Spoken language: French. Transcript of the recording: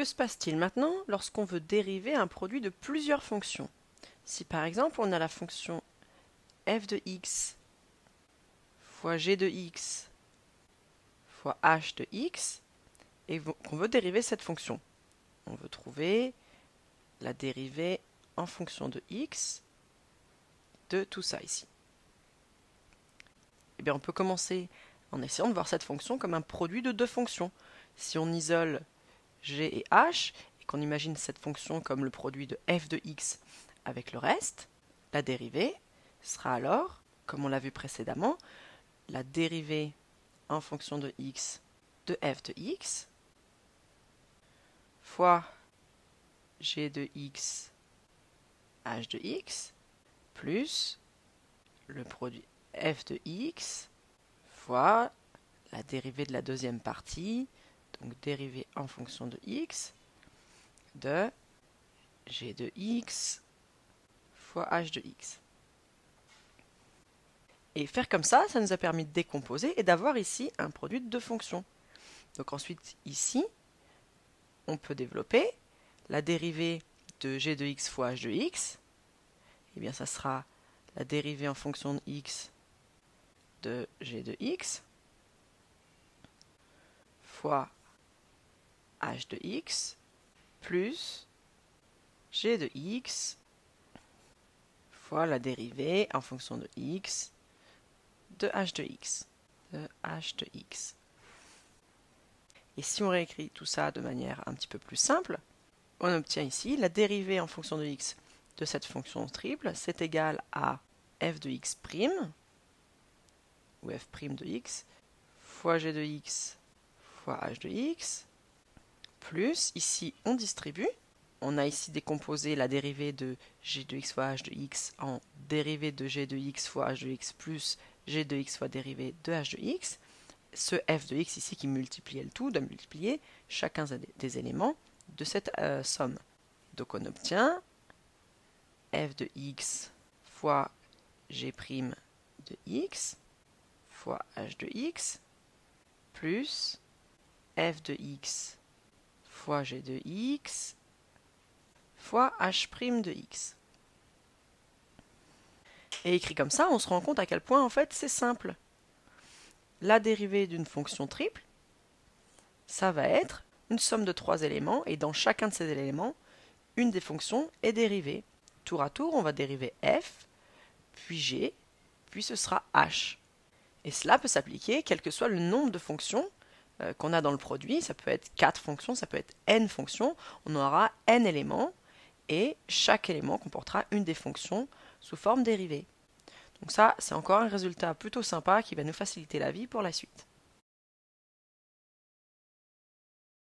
Que se passe-t-il maintenant lorsqu'on veut dériver un produit de plusieurs fonctions? Si par exemple on a la fonction f de x fois g de x fois h de x et qu'on veut dériver cette fonction, on veut trouver la dérivée en fonction de x de tout ça ici. Eh bien, on peut commencer en essayant de voir cette fonction comme un produit de deux fonctions. Si on isole g et h, et qu'on imagine cette fonction comme le produit de f de x avec le reste, la dérivée sera alors, comme on l'a vu précédemment, la dérivée en fonction de x de f de x fois g de x h de x plus le produit f de x fois la dérivée de la deuxième partie, donc dérivée en fonction de x, de g de x fois h de x. Et faire comme ça, ça nous a permis de décomposer et d'avoir ici un produit de deux fonctions. Donc ensuite, ici, on peut développer la dérivée de g de x fois h de x. Eh bien, ça sera la dérivée en fonction de x de g de x fois h de x plus g de x fois la dérivée en fonction de x de h de x. De h de x. Et si on réécrit tout ça de manière un petit peu plus simple, on obtient ici la dérivée en fonction de x de cette fonction triple, c'est égal à f de x', ou f' de x, fois g de x fois h de x, plus, ici on distribue, on a ici décomposé la dérivée de g de x fois h de x en dérivée de g de x fois h de x plus g de x fois dérivée de h de x. Ce f de x ici qui multiplie le tout doit multiplier chacun des éléments de cette euh, somme. Donc on obtient f de x fois g' de x fois h de x plus f de x fois g de x fois h' de x. Et écrit comme ça, on se rend compte à quel point en fait c'est simple. La dérivée d'une fonction triple, ça va être une somme de trois éléments, et dans chacun de ces éléments, une des fonctions est dérivée. Tour à tour, on va dériver f, puis g, puis ce sera h. Et cela peut s'appliquer quel que soit le nombre de fonctions euh, qu'on a dans le produit. Ça peut être 4 fonctions, ça peut être n fonctions. On aura n éléments et chaque élément comportera une des fonctions sous forme dérivée. Donc ça, c'est encore un résultat plutôt sympa qui va nous faciliter la vie pour la suite.